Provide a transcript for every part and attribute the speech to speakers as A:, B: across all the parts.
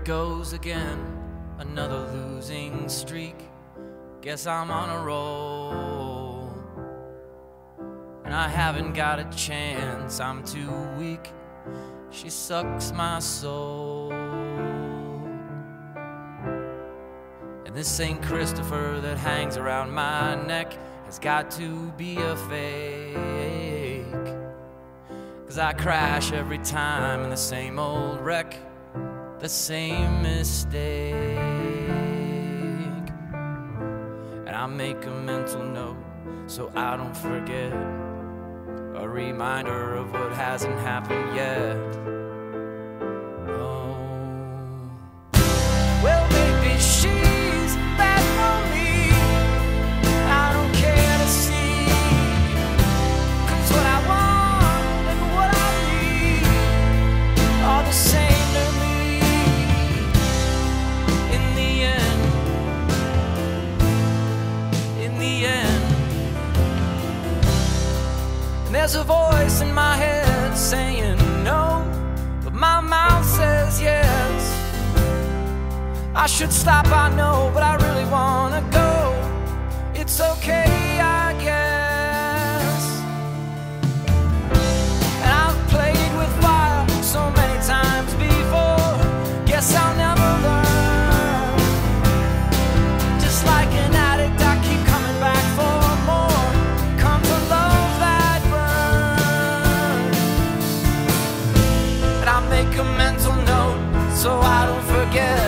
A: it goes again, another losing streak. Guess I'm on a roll. And I haven't got a chance, I'm too weak. She sucks my soul. And this St. Christopher that hangs around my neck has got to be a fake. Cause I crash every time in the same old wreck, the same mistake. And I make a mental note so I don't forget. A reminder of what hasn't happened yet. In my head saying no, but my mouth says yes. I should stop, I know, but I really wanna go. It's okay, I I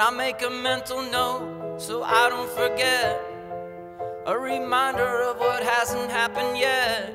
A: And I make a mental note so I don't forget. A reminder of what hasn't happened yet.